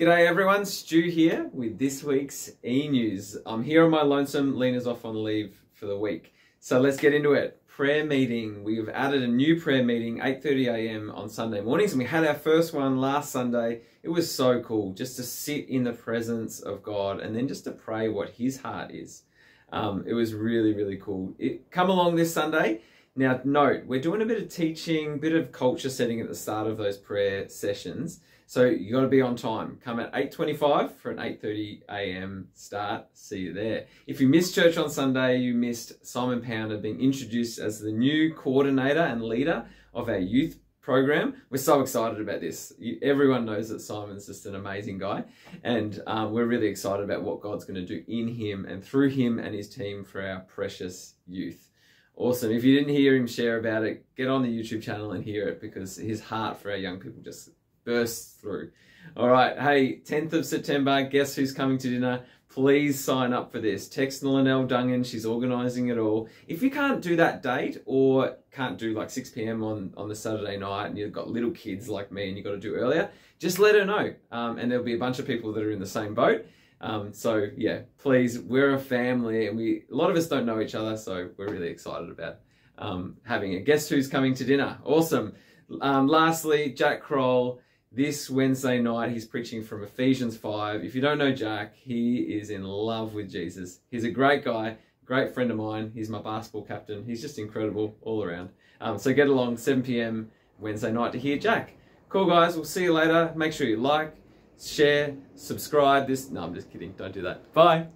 G'day everyone, Stu here with this week's e-news. I'm here on my lonesome, Lena's off on leave for the week. So let's get into it. Prayer meeting. We've added a new prayer meeting, 8.30am on Sunday mornings, and we had our first one last Sunday. It was so cool just to sit in the presence of God and then just to pray what his heart is. Um, it was really, really cool. It, come along this Sunday. Now, note, we're doing a bit of teaching, bit of culture setting at the start of those prayer sessions. So you got to be on time. Come at 8.25 for an 8.30 a.m. start. See you there. If you missed church on Sunday, you missed Simon Pounder being introduced as the new coordinator and leader of our youth program. We're so excited about this. everyone knows that Simon's just an amazing guy, and um, we're really excited about what God's going to do in him and through him and his team for our precious youth. Awesome. If you didn't hear him share about it, get on the YouTube channel and hear it because his heart for our young people just bursts through. All right. Hey, 10th of September, guess who's coming to dinner? Please sign up for this. Text Lynelle Dungan. She's organising it all. If you can't do that date or can't do like 6 p.m. on, on the Saturday night and you've got little kids like me and you've got to do earlier, just let her know. Um, and there'll be a bunch of people that are in the same boat. Um, so yeah, please, we're a family and we, a lot of us don't know each other. So we're really excited about um, having a guest who's coming to dinner. Awesome. Um, lastly, Jack Kroll this Wednesday night, he's preaching from Ephesians 5. If you don't know Jack, he is in love with Jesus. He's a great guy, great friend of mine. He's my basketball captain. He's just incredible all around. Um, so get along 7 p.m. Wednesday night to hear Jack. Cool, guys. We'll see you later. Make sure you like, share, subscribe. This. No, I'm just kidding. Don't do that. Bye.